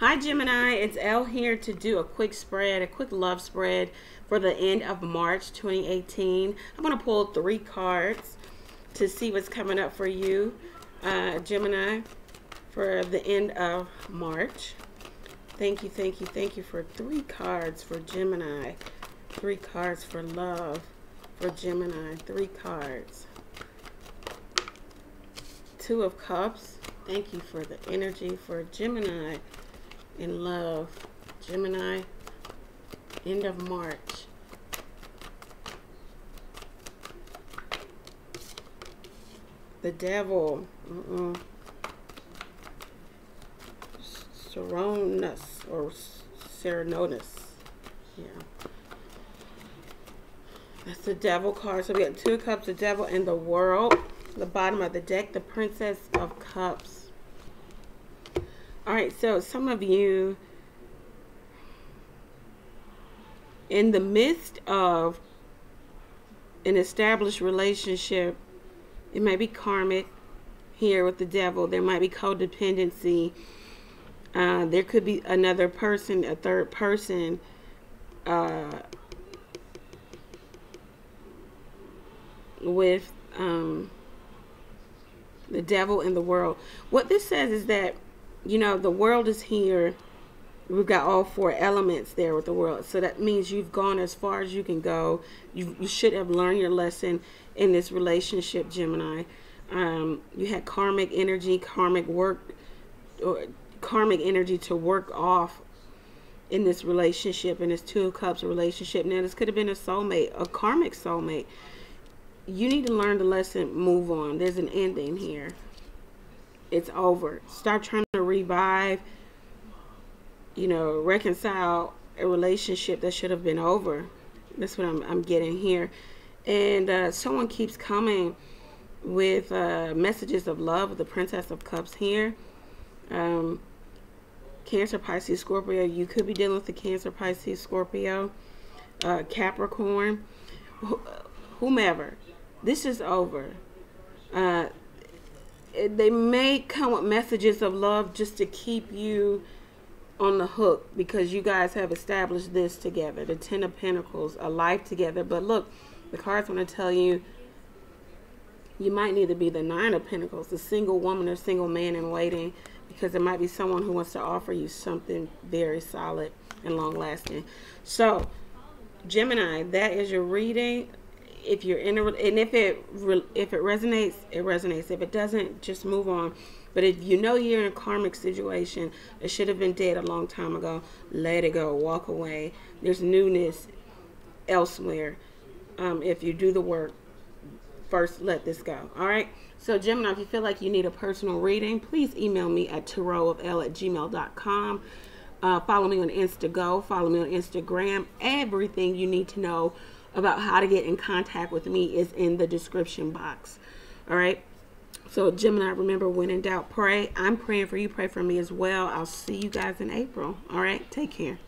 Hi Gemini, it's Elle here to do a quick spread, a quick love spread for the end of March 2018. I'm going to pull three cards to see what's coming up for you, uh, Gemini, for the end of March. Thank you, thank you, thank you for three cards for Gemini. Three cards for love for Gemini. Three cards. Two of Cups. Thank you for the energy for Gemini in love. Gemini, end of March. The devil. Mm-mm. Serenus or Serenonus. Yeah. That's the devil card. So we got two cups, the devil and the world. The bottom of the deck, the princess of cups. All right, so some of you, in the midst of an established relationship, it might be karmic here with the devil. There might be codependency. Uh, there could be another person, a third person. Uh, with um, the devil in the world. What this says is that you know, the world is here. We've got all four elements there with the world. So that means you've gone as far as you can go. You, you should have learned your lesson in this relationship, Gemini. Um, you had karmic energy, karmic work, or karmic energy to work off in this relationship, in this Two of Cups relationship. Now, this could have been a soulmate, a karmic soulmate. You need to learn the lesson, move on. There's an ending here it's over. Stop trying to revive, you know, reconcile a relationship that should have been over. That's what I'm, I'm getting here. And uh, someone keeps coming with uh, messages of love, the Princess of Cups here. Um, Cancer, Pisces, Scorpio. You could be dealing with the Cancer, Pisces, Scorpio, uh, Capricorn, whomever. This is over. Uh, they may come with messages of love just to keep you on the hook because you guys have established this together the ten of pentacles a life together. But look the cards want to tell you you might need to be the nine of pentacles the single woman or single man in waiting because there might be someone who wants to offer you something very solid and long lasting so gemini that is your reading if you're in a and if it if it resonates it resonates. If it doesn't just move on. But if you know you're in a karmic situation it should have been dead a long time ago. Let it go. Walk away. There's newness elsewhere. Um, if you do the work first let this go. All right? So gemini if you feel like you need a personal reading please email me at tarotofelle at gmail.com uh, follow me on InstantGo. Follow me on instagram. Everything you need to know about how to get in contact with me is in the description box. All right. So, Gemini, remember, when in doubt, pray. I'm praying for you. Pray for me as well. I'll see you guys in April. All right. Take care.